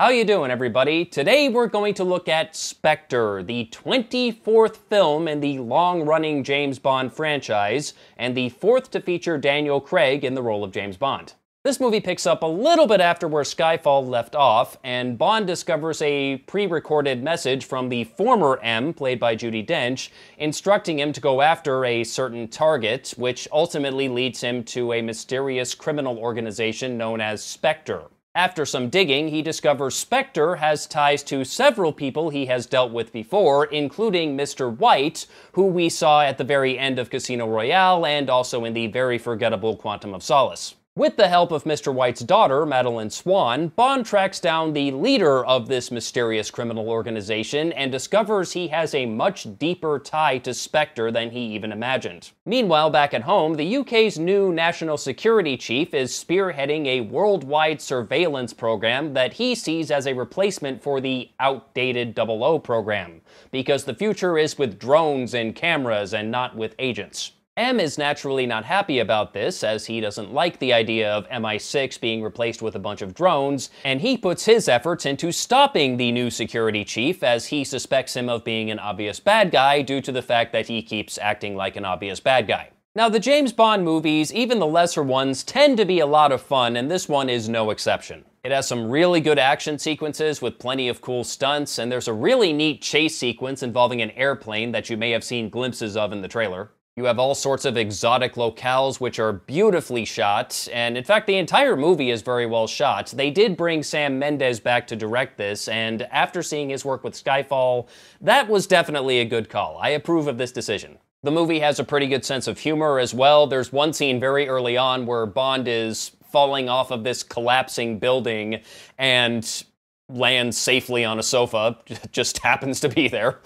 How you doing everybody? Today we're going to look at Spectre, the 24th film in the long-running James Bond franchise, and the fourth to feature Daniel Craig in the role of James Bond. This movie picks up a little bit after where Skyfall left off, and Bond discovers a pre-recorded message from the former M, played by Judi Dench, instructing him to go after a certain target, which ultimately leads him to a mysterious criminal organization known as Spectre. After some digging, he discovers Spectre has ties to several people he has dealt with before, including Mr. White, who we saw at the very end of Casino Royale and also in the very forgettable Quantum of Solace. With the help of Mr. White's daughter, Madeleine Swann, Bond tracks down the leader of this mysterious criminal organization and discovers he has a much deeper tie to Spectre than he even imagined. Meanwhile, back at home, the UK's new national security chief is spearheading a worldwide surveillance program that he sees as a replacement for the outdated 00 program, because the future is with drones and cameras and not with agents. M is naturally not happy about this, as he doesn't like the idea of MI6 being replaced with a bunch of drones, and he puts his efforts into stopping the new security chief, as he suspects him of being an obvious bad guy due to the fact that he keeps acting like an obvious bad guy. Now, the James Bond movies, even the lesser ones, tend to be a lot of fun, and this one is no exception. It has some really good action sequences with plenty of cool stunts, and there's a really neat chase sequence involving an airplane that you may have seen glimpses of in the trailer. You have all sorts of exotic locales which are beautifully shot, and in fact, the entire movie is very well shot. They did bring Sam Mendes back to direct this, and after seeing his work with Skyfall, that was definitely a good call. I approve of this decision. The movie has a pretty good sense of humor as well. There's one scene very early on where Bond is falling off of this collapsing building and lands safely on a sofa, just happens to be there.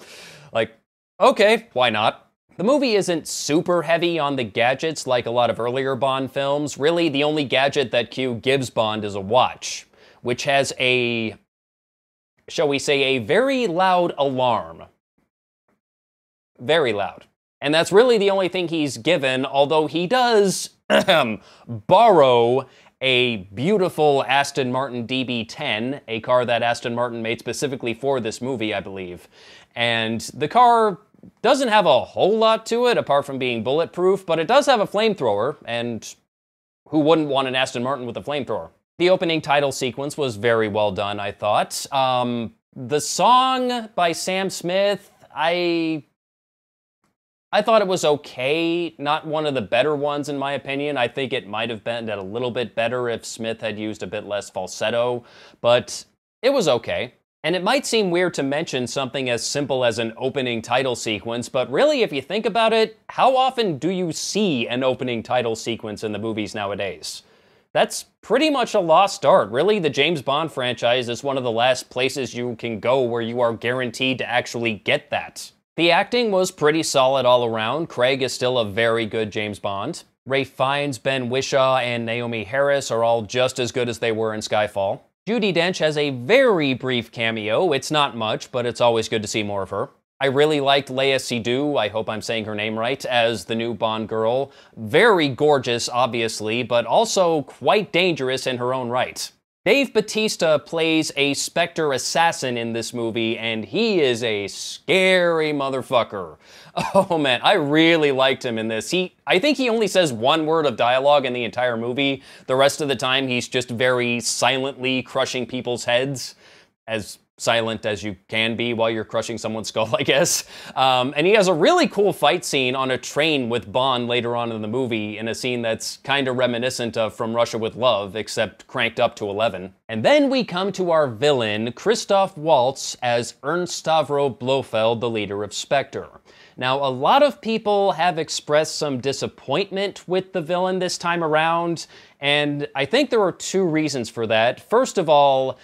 Like, okay, why not? The movie isn't super heavy on the gadgets like a lot of earlier Bond films. Really, the only gadget that Q gives Bond is a watch, which has a, shall we say, a very loud alarm. Very loud. And that's really the only thing he's given, although he does borrow a beautiful Aston Martin DB10, a car that Aston Martin made specifically for this movie, I believe. And the car doesn't have a whole lot to it apart from being bulletproof, but it does have a flamethrower, and who wouldn't want an Aston Martin with a flamethrower? The opening title sequence was very well done, I thought. Um, the song by Sam Smith, I I thought it was okay, not one of the better ones in my opinion. I think it might have been a little bit better if Smith had used a bit less falsetto, but it was okay. And it might seem weird to mention something as simple as an opening title sequence, but really, if you think about it, how often do you see an opening title sequence in the movies nowadays? That's pretty much a lost art. Really, the James Bond franchise is one of the last places you can go where you are guaranteed to actually get that. The acting was pretty solid all around. Craig is still a very good James Bond. Ralph Fiennes, Ben Whishaw, and Naomie Harris are all just as good as they were in Skyfall. Judi Dench has a very brief cameo. It's not much, but it's always good to see more of her. I really liked Léa Seydoux, I hope I'm saying her name right, as the new Bond girl. Very gorgeous, obviously, but also quite dangerous in her own right. Dave Bautista plays a Spectre assassin in this movie, and he is a scary motherfucker. Oh man, I really liked him in this. He, I think he only says one word of dialogue in the entire movie. The rest of the time, he's just very silently crushing people's heads, as silent as you can be while you're crushing someone's skull, I guess. Um, and he has a really cool fight scene on a train with Bond later on in the movie, in a scene that's kind of reminiscent of From Russia with Love, except cranked up to 11. And then we come to our villain, Christoph Waltz, as Ernst Stavro Blofeld, the leader of Spectre. Now, a lot of people have expressed some disappointment with the villain this time around, and I think there are two reasons for that. First of all,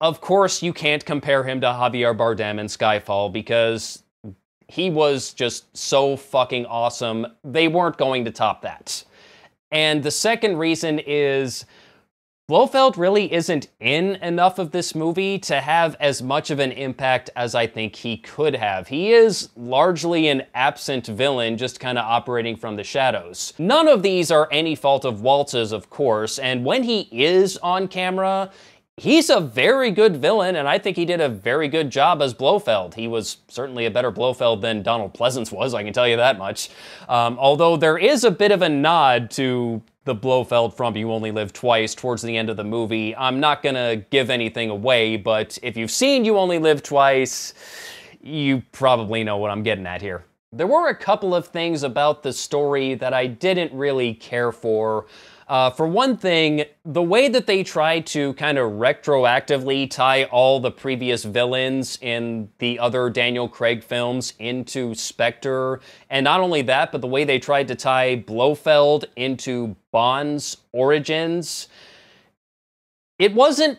of course, you can't compare him to Javier Bardem in Skyfall because he was just so fucking awesome. They weren't going to top that. And the second reason is Blofeld really isn't in enough of this movie to have as much of an impact as I think he could have. He is largely an absent villain, just kind of operating from the shadows. None of these are any fault of Waltz's, of course, and when he is on camera, he's a very good villain, and I think he did a very good job as Blofeld. He was certainly a better Blofeld than Donald Pleasence was, I can tell you that much. Um, although there is a bit of a nod to the Blofeld from You Only Live Twice towards the end of the movie. I'm not gonna give anything away, but if you've seen You Only Live Twice, you probably know what I'm getting at here. There were a couple of things about the story that I didn't really care for. Uh, for one thing, the way that they try to kind of retroactively tie all the previous villains in the other Daniel Craig films into Spectre, and not only that, but the way they tried to tie Blofeld into Bond's origins, it wasn't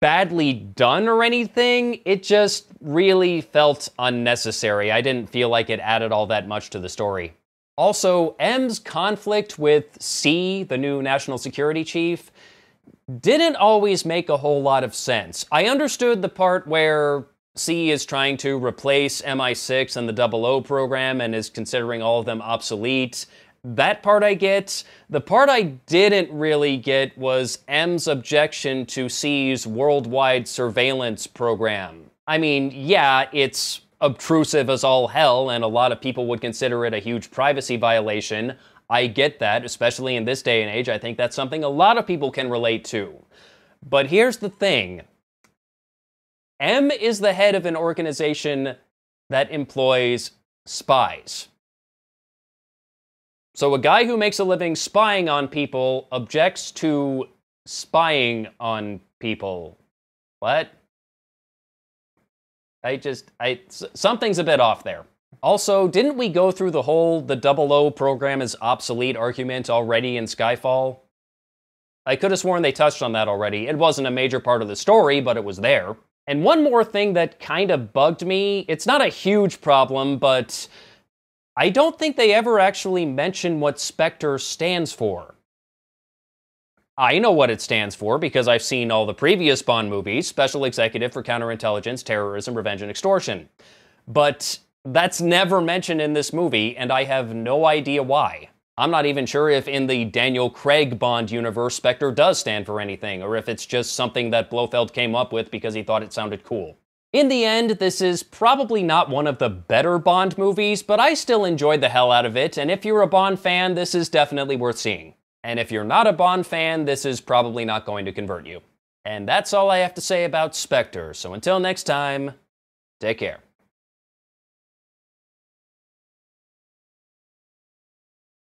badly done or anything. It just really felt unnecessary. I didn't feel like it added all that much to the story. Also, M's conflict with C, the new national security chief, didn't always make a whole lot of sense. I understood the part where C is trying to replace MI6 and the Double O program and is considering all of them obsolete. That part I get. The part I didn't really get was M's objection to C's worldwide surveillance program. I mean, yeah, it's obtrusive as all hell, and a lot of people would consider it a huge privacy violation. I get that, especially in this day and age. I think that's something a lot of people can relate to. But here's the thing M is the head of an organization that employs spies. So a guy who makes a living spying on people objects to spying on people. What? I just, I, something's a bit off there. Also, didn't we go through the whole the double O program is obsolete argument already in Skyfall? I could have sworn they touched on that already. It wasn't a major part of the story, but it was there. And one more thing that kind of bugged me, it's not a huge problem, but I don't think they ever actually mention what Spectre stands for. I know what it stands for because I've seen all the previous Bond movies Special Executive for Counterintelligence, Terrorism, Revenge, and Extortion. But that's never mentioned in this movie, and I have no idea why. I'm not even sure if in the Daniel Craig Bond universe, Spectre does stand for anything, or if it's just something that Blofeld came up with because he thought it sounded cool. In the end, this is probably not one of the better Bond movies, but I still enjoyed the hell out of it, and if you're a Bond fan, this is definitely worth seeing. And if you're not a Bond fan, this is probably not going to convert you. And that's all I have to say about Spectre. So until next time, take care.